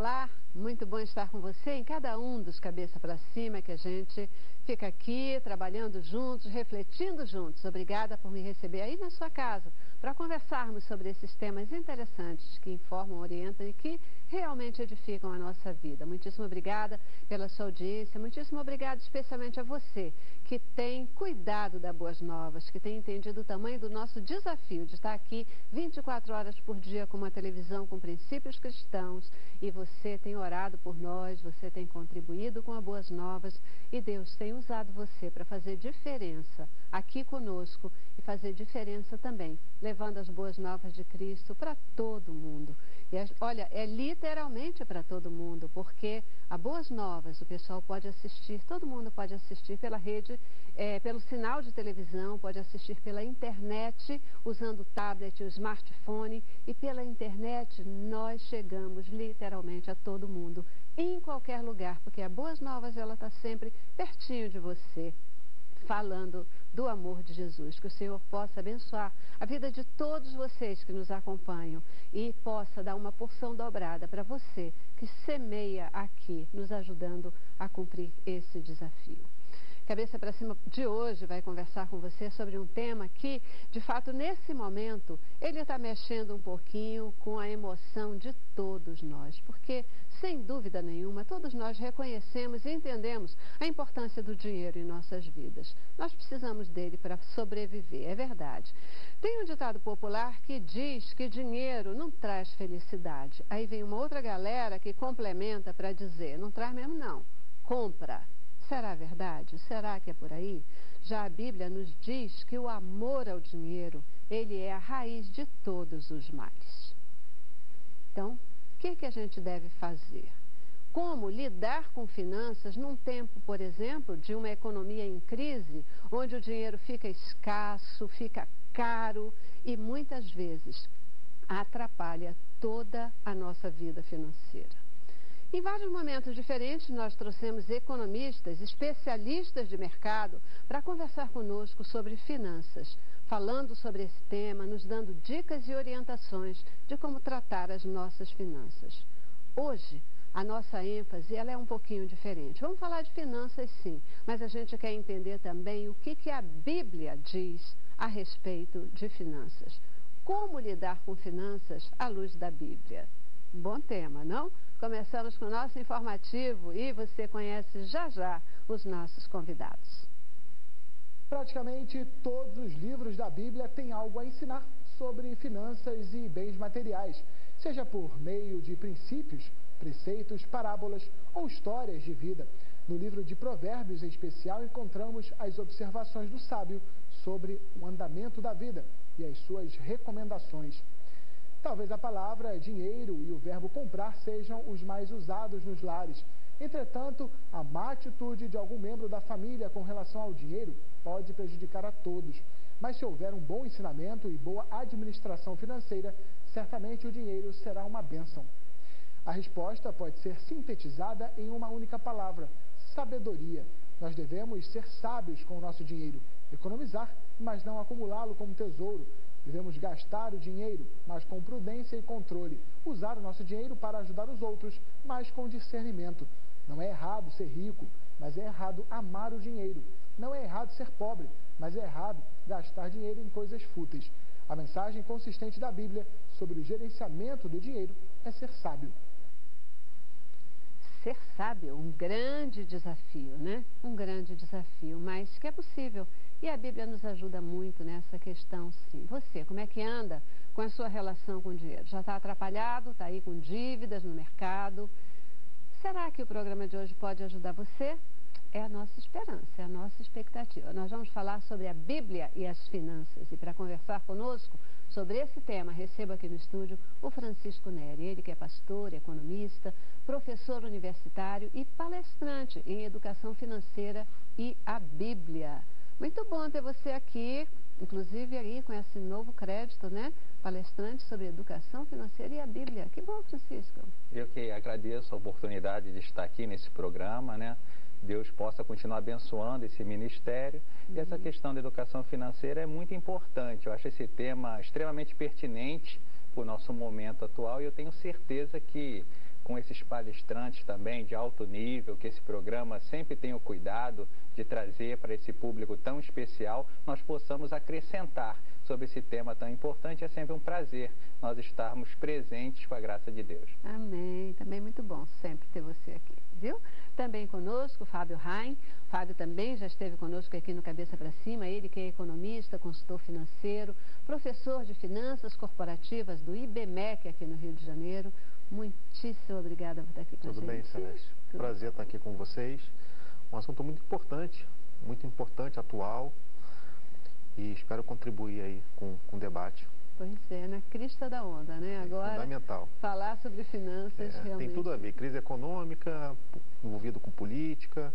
olá! Muito bom estar com você em cada um dos Cabeça para Cima que a gente fica aqui trabalhando juntos, refletindo juntos. Obrigada por me receber aí na sua casa para conversarmos sobre esses temas interessantes que informam, orientam e que realmente edificam a nossa vida. Muitíssimo obrigada pela sua audiência, muitíssimo obrigada especialmente a você que tem cuidado da Boas Novas, que tem entendido o tamanho do nosso desafio de estar aqui 24 horas por dia com uma televisão com princípios cristãos e você tem orado por nós, você tem contribuído com a Boas Novas e Deus tem usado você para fazer diferença aqui conosco e fazer diferença também, levando as Boas Novas de Cristo para todo mundo. E, olha, é literalmente para todo mundo, porque a Boas Novas o pessoal pode assistir, todo mundo pode assistir pela rede, é, pelo sinal de televisão, pode assistir pela internet, usando o tablet, o smartphone, e pela internet nós chegamos literalmente a todo mundo, em qualquer lugar, porque a Boas Novas ela está sempre pertinho de você falando do amor de Jesus. Que o Senhor possa abençoar a vida de todos vocês que nos acompanham e possa dar uma porção dobrada para você que semeia aqui, nos ajudando a cumprir esse desafio. Cabeça para Cima de hoje vai conversar com você sobre um tema que, de fato, nesse momento, ele está mexendo um pouquinho com a emoção de todos nós, porque, sem dúvida nenhuma, todos nós reconhecemos e entendemos a importância do dinheiro em nossas vidas. Nós precisamos dele para sobreviver, é verdade. Tem um ditado popular que diz que dinheiro não traz felicidade. Aí vem uma outra galera que complementa para dizer, não traz mesmo não, compra. Será verdade? Será que é por aí? Já a Bíblia nos diz que o amor ao dinheiro, ele é a raiz de todos os males. Então, o que, que a gente deve fazer? Como lidar com finanças num tempo, por exemplo, de uma economia em crise, onde o dinheiro fica escasso, fica caro e muitas vezes atrapalha toda a nossa vida financeira. Em vários momentos diferentes, nós trouxemos economistas, especialistas de mercado, para conversar conosco sobre finanças, falando sobre esse tema, nos dando dicas e orientações de como tratar as nossas finanças. Hoje, a nossa ênfase ela é um pouquinho diferente. Vamos falar de finanças, sim, mas a gente quer entender também o que, que a Bíblia diz a respeito de finanças. Como lidar com finanças à luz da Bíblia? Bom tema, não? Começamos com o nosso informativo e você conhece já já os nossos convidados. Praticamente todos os livros da Bíblia têm algo a ensinar sobre finanças e bens materiais, seja por meio de princípios, preceitos, parábolas ou histórias de vida. No livro de Provérbios, em especial, encontramos as observações do sábio sobre o andamento da vida e as suas recomendações. Talvez a palavra dinheiro e o verbo comprar sejam os mais usados nos lares. Entretanto, a má atitude de algum membro da família com relação ao dinheiro pode prejudicar a todos. Mas se houver um bom ensinamento e boa administração financeira, certamente o dinheiro será uma bênção. A resposta pode ser sintetizada em uma única palavra: sabedoria. Nós devemos ser sábios com o nosso dinheiro, economizar, mas não acumulá-lo como tesouro, Devemos gastar o dinheiro, mas com prudência e controle. Usar o nosso dinheiro para ajudar os outros, mas com discernimento. Não é errado ser rico, mas é errado amar o dinheiro. Não é errado ser pobre, mas é errado gastar dinheiro em coisas fúteis. A mensagem consistente da Bíblia sobre o gerenciamento do dinheiro é ser sábio. Ser sábio, um grande desafio, né? Um grande desafio, mas que é possível. E a Bíblia nos ajuda muito nessa questão, sim. Você, como é que anda com a sua relação com o dinheiro? Já está atrapalhado? Está aí com dívidas no mercado? Será que o programa de hoje pode ajudar você? É a nossa esperança, é a nossa expectativa. Nós vamos falar sobre a Bíblia e as finanças. E para conversar conosco sobre esse tema, recebo aqui no estúdio o Francisco Neri. Ele que é pastor, economista, professor universitário e palestrante em educação financeira e a Bíblia. Muito bom ter você aqui, inclusive aí com esse novo crédito, né? Palestrante sobre educação financeira e a Bíblia. Que bom, Francisco. Eu que agradeço a oportunidade de estar aqui nesse programa, né? Deus possa continuar abençoando esse ministério. Uhum. E essa uhum. questão da educação financeira é muito importante. Eu acho esse tema extremamente pertinente para o nosso momento atual e eu tenho certeza que com esses palestrantes também de alto nível, que esse programa sempre tem o cuidado de trazer para esse público tão especial, nós possamos acrescentar sobre esse tema tão importante. É sempre um prazer nós estarmos presentes com a graça de Deus. Amém. Também muito bom sempre ter você aqui, viu? Também conosco, Fábio Rain. Fábio também já esteve conosco aqui no Cabeça para Cima. Ele que é economista, consultor financeiro, professor de finanças corporativas do IBMEC aqui no Rio de Janeiro. Muitíssimo obrigada por estar aqui com a gente. Tudo bem, Celeste. Tudo. Prazer estar aqui com vocês. Um assunto muito importante, muito importante, atual. E espero contribuir aí com, com o debate. Pois é, na crista da onda, né? É Agora, fundamental. falar sobre finanças é, realmente... Tem tudo a ver. Crise econômica, envolvido com política,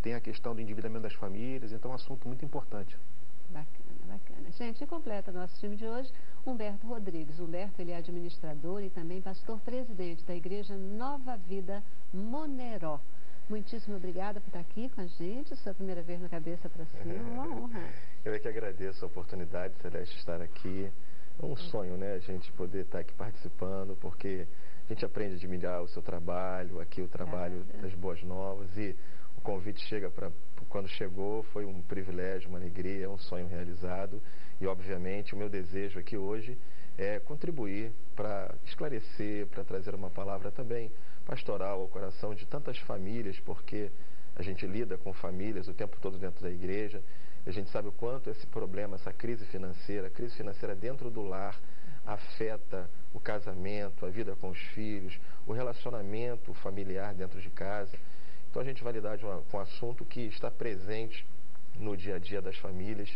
tem a questão do endividamento das famílias, então é um assunto muito importante. Bacana, bacana. Gente, e completa nosso time de hoje, Humberto Rodrigues. Humberto, ele é administrador e também pastor-presidente da Igreja Nova Vida Moneró. Muitíssimo obrigada por estar aqui com a gente, sua primeira vez na Cabeça para Cima, uma honra. Eu é que agradeço a oportunidade, Celeste, de estar aqui. É um sonho, né, a gente poder estar aqui participando, porque a gente aprende a admirar o seu trabalho, aqui o trabalho das boas novas e o convite chega para quando chegou foi um privilégio, uma alegria, um sonho realizado e obviamente o meu desejo aqui hoje é contribuir para esclarecer, para trazer uma palavra também pastoral ao coração de tantas famílias, porque a gente lida com famílias o tempo todo dentro da igreja. A gente sabe o quanto esse problema, essa crise financeira, a crise financeira dentro do lar, afeta o casamento, a vida com os filhos, o relacionamento familiar dentro de casa. Então a gente vai lidar uma, com um assunto que está presente no dia a dia das famílias,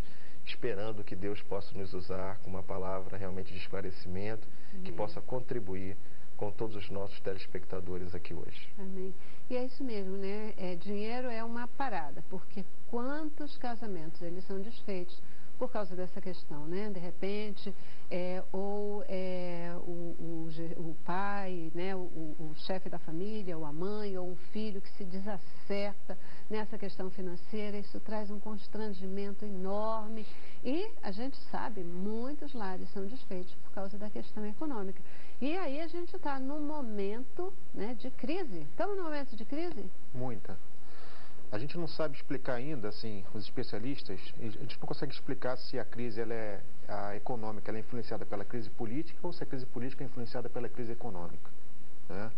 esperando que Deus possa nos usar com uma palavra realmente de esclarecimento, Amém. que possa contribuir com todos os nossos telespectadores aqui hoje. Amém. E é isso mesmo, né? É, dinheiro é uma parada, porque quantos casamentos eles são desfeitos por causa dessa questão, né? De repente, é, ou é, o, o, o, pai, né, o, o chefe da família, ou a mãe, ou um filho que se desacerta nessa questão financeira, isso traz um constrangimento enorme. E a gente sabe, muitos lares são desfeitos por causa da questão econômica. E aí a gente está num momento né, de crise. Estamos num momento de crise? Muita. A gente não sabe explicar ainda, assim, os especialistas, a gente não consegue explicar se a crise ela é a econômica ela é influenciada pela crise política ou se a crise política é influenciada pela crise econômica. Né?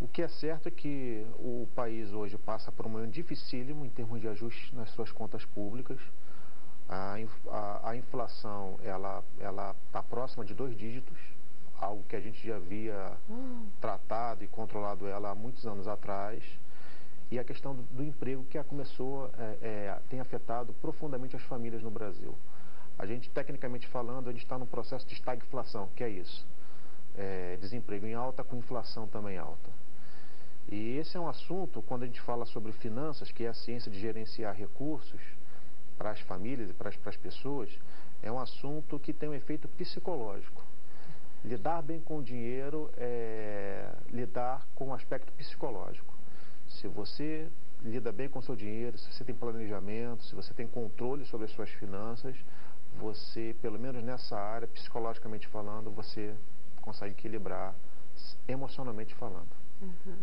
O que é certo é que o país hoje passa por um momento dificílimo em termos de ajuste nas suas contas públicas. A, a, a inflação ela ela está próxima de dois dígitos, algo que a gente já havia hum. tratado e controlado ela há muitos anos atrás e a questão do, do emprego que começou, é, é, tem afetado profundamente as famílias no Brasil. A gente, tecnicamente falando, a gente está num processo de estagflação, que é isso. É, desemprego em alta com inflação também alta. E esse é um assunto, quando a gente fala sobre finanças, que é a ciência de gerenciar recursos para as famílias e para as, para as pessoas, é um assunto que tem um efeito psicológico. Lidar bem com o dinheiro é lidar com o aspecto psicológico. Se você lida bem com seu dinheiro, se você tem planejamento, se você tem controle sobre as suas finanças, você, pelo menos nessa área, psicologicamente falando, você consegue equilibrar emocionalmente falando. Uhum.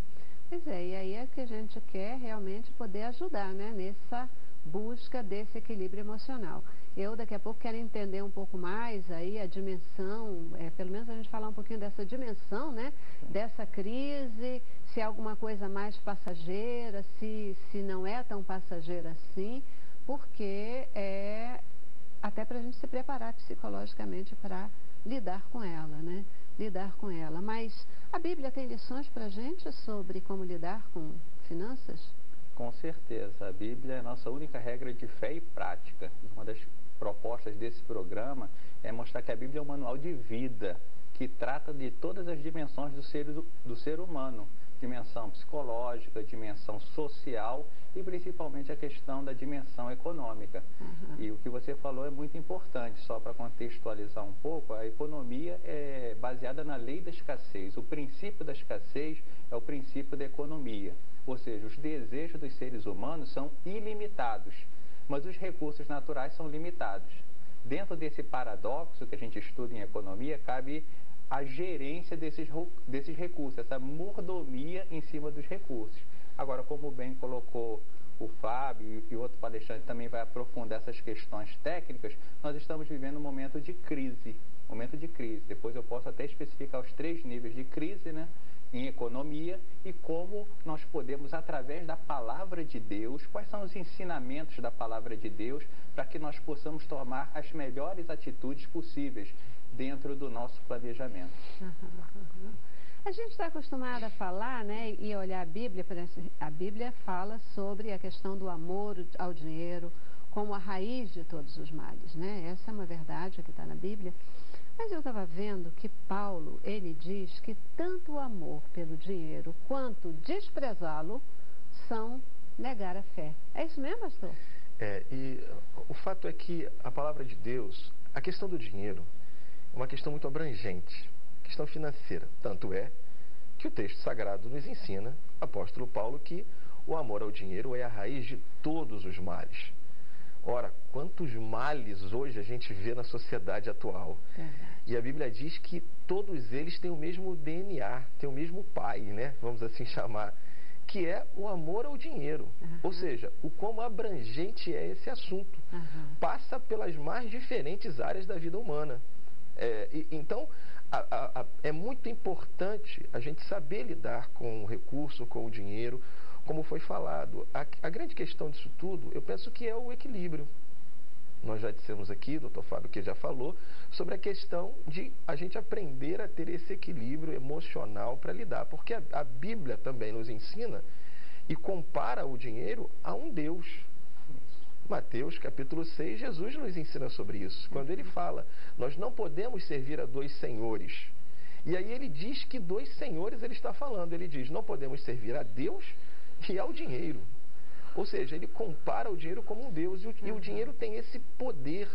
Pois é, e aí é que a gente quer realmente poder ajudar né, nessa busca desse equilíbrio emocional. Eu daqui a pouco quero entender um pouco mais aí a dimensão, é, pelo menos a gente falar um pouquinho dessa dimensão, né, dessa crise, se é alguma coisa mais passageira, se, se não é tão passageira assim, porque é até para a gente se preparar psicologicamente para lidar com ela, né? Lidar com ela. Mas a Bíblia tem lições para a gente sobre como lidar com finanças? Com certeza. A Bíblia é a nossa única regra de fé e prática. Uma das propostas desse programa é mostrar que a Bíblia é um manual de vida que trata de todas as dimensões do ser, do, do ser humano dimensão psicológica, dimensão social e principalmente a questão da dimensão econômica. Uhum. E o que você falou é muito importante, só para contextualizar um pouco, a economia é baseada na lei da escassez. O princípio da escassez é o princípio da economia. Ou seja, os desejos dos seres humanos são ilimitados, mas os recursos naturais são limitados. Dentro desse paradoxo que a gente estuda em economia, cabe a gerência desses, desses recursos, essa mordomia em cima dos recursos. Agora, como bem colocou o Fábio e outro palestrante também vai aprofundar essas questões técnicas, nós estamos vivendo um momento de crise, momento de crise. Depois eu posso até especificar os três níveis de crise, né? em economia e como nós podemos, através da palavra de Deus, quais são os ensinamentos da palavra de Deus para que nós possamos tomar as melhores atitudes possíveis dentro do nosso planejamento. A gente está acostumado a falar né, e olhar a Bíblia, a Bíblia fala sobre a questão do amor ao dinheiro como a raiz de todos os males. Né? Essa é uma verdade que está na Bíblia. Mas eu estava vendo que Paulo, ele diz que tanto o amor pelo dinheiro quanto desprezá-lo são negar a fé. É isso mesmo, pastor? É, e o fato é que a palavra de Deus, a questão do dinheiro, uma questão muito abrangente, questão financeira. Tanto é que o texto sagrado nos ensina, apóstolo Paulo, que o amor ao dinheiro é a raiz de todos os males. Ora, quantos males hoje a gente vê na sociedade atual? Verdade. E a Bíblia diz que todos eles têm o mesmo DNA, têm o mesmo pai, né? Vamos assim chamar, que é o amor ao dinheiro. Uhum. Ou seja, o quão abrangente é esse assunto. Uhum. Passa pelas mais diferentes áreas da vida humana. É, e, então, a, a, a, é muito importante a gente saber lidar com o recurso, com o dinheiro, como foi falado, a, grande questão disso tudo, eu penso que é o equilíbrio. Nós já dissemos aqui, o doutor Fábio que já falou, sobre a questão de a gente aprender a ter esse equilíbrio emocional para lidar. Porque a, Bíblia também nos ensina e compara o dinheiro a um Deus. Mateus capítulo 6, Jesus nos ensina sobre isso. Quando ele fala, nós não podemos servir a dois senhores. E aí ele diz que dois senhores ele está falando. Ele diz, não podemos servir a Deus que é o dinheiro. Ou seja, ele compara o dinheiro como um Deus. E o, e o dinheiro tem esse poder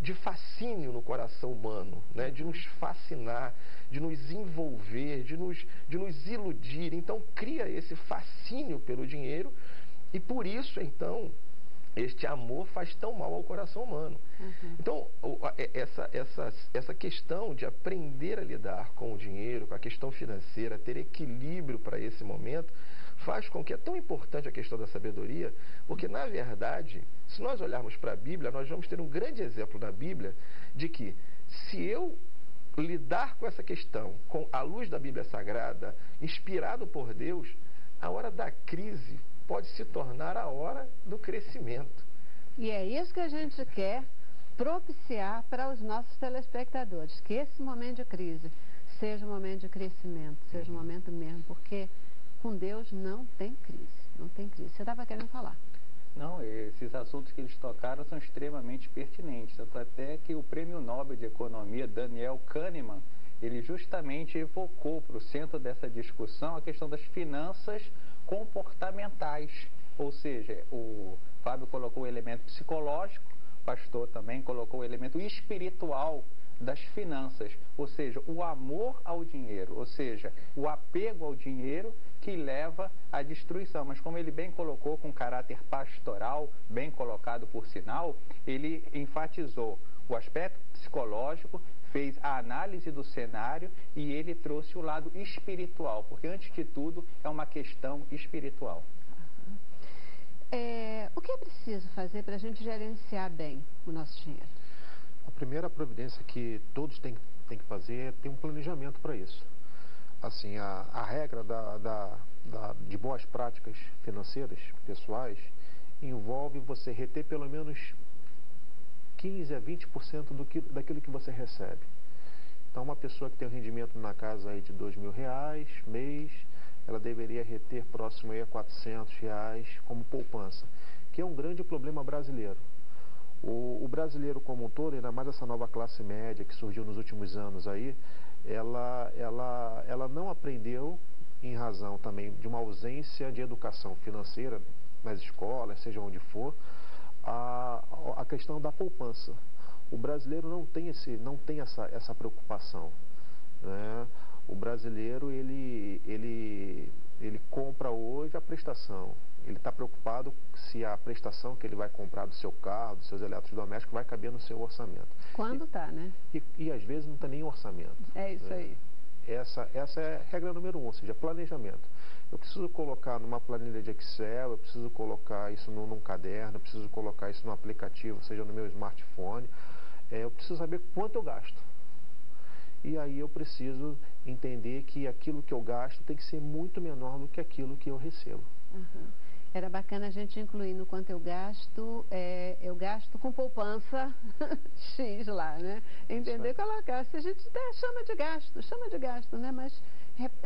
de fascínio no coração humano, né? de nos fascinar, de nos envolver, de nos, de nos iludir. Então, cria esse fascínio pelo dinheiro e por isso, então, este amor faz tão mal ao coração humano. Uhum. Então, essa, essa, essa questão de aprender a lidar com o dinheiro, com a questão financeira, ter equilíbrio para esse momento, faz com que é tão importante a questão da sabedoria, porque na verdade, se nós olharmos para a Bíblia, nós vamos ter um grande exemplo na Bíblia de que se eu lidar com essa questão com a luz da Bíblia Sagrada, inspirado por Deus, a hora da crise pode se tornar a hora do crescimento. E é isso que a gente quer propiciar para os nossos telespectadores, que esse momento de crise seja um momento de crescimento, seja um momento mesmo, porque com Deus não tem crise, não tem crise. Você estava querendo falar. Não, esses assuntos que eles tocaram são extremamente pertinentes. Tanto até que o Prêmio Nobel de Economia, Daniel Kahneman, ele justamente evocou para o centro dessa discussão a questão das finanças comportamentais. Ou seja, o Fábio colocou o elemento psicológico, o pastor também colocou o elemento espiritual das finanças, ou seja, o amor ao dinheiro, ou seja, o apego ao dinheiro que leva à destruição. Mas como ele bem colocou com caráter pastoral, bem colocado por sinal, ele enfatizou o aspecto psicológico, fez a análise do cenário e ele trouxe o lado espiritual, porque antes de tudo é uma questão espiritual. É, o que é preciso fazer para a gente gerenciar bem o nosso dinheiro? A primeira providência que todos têm, têm que fazer é ter um planejamento para isso assim, a, a regra da, da, da, de boas práticas financeiras pessoais envolve você reter pelo menos 15 a 20% do que, daquilo que você recebe. Então, uma pessoa que tem um rendimento na casa aí de dois mil reais mês, ela deveria reter próximo aí a 400 reais como poupança, que é um grande problema brasileiro. O, o brasileiro como um todo, ainda mais essa nova classe média que surgiu nos últimos anos aí, ela, ela, ela não aprendeu, em razão também de uma ausência de educação financeira nas escolas, seja onde for, a, a questão da poupança. O brasileiro não tem, esse, não tem essa, essa preocupação. Né? O brasileiro ele, ele, ele compra hoje a prestação. Ele está preocupado se a prestação que ele vai comprar do seu carro, dos seus eletrodomésticos, vai caber no seu orçamento. Quando está, né? E, e, às vezes não tem nem orçamento. É isso né? aí. Essa, essa é a regra número um, ou seja, planejamento. Eu preciso colocar numa planilha de Excel, eu preciso colocar isso num, num caderno, eu preciso colocar isso num aplicativo, seja no meu smartphone. É, eu preciso saber quanto eu gasto. E aí eu preciso entender que aquilo que eu gasto tem que ser muito menor do que aquilo que eu recebo. Uhum. Era bacana a gente incluir no quanto eu gasto, é, eu gasto com poupança X lá, né? Entender, colocar. Se a gente der, chama de gasto, chama de gasto, né? Mas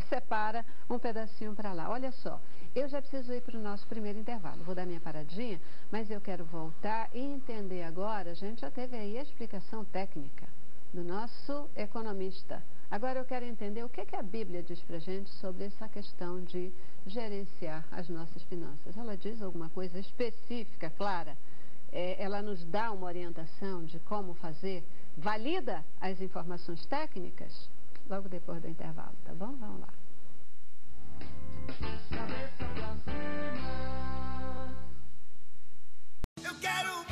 separa um pedacinho para lá. Olha só, eu já preciso ir para o nosso primeiro intervalo. Vou dar minha paradinha, mas eu quero voltar e entender agora. A gente já teve aí a explicação técnica do nosso economista. Agora eu quero entender o que, que a Bíblia diz para gente sobre essa questão de gerenciar as nossas finanças. Ela diz alguma coisa específica, clara? É, ela nos dá uma orientação de como fazer? Valida as informações técnicas? Logo depois do intervalo, tá bom? Vamos lá. Eu quero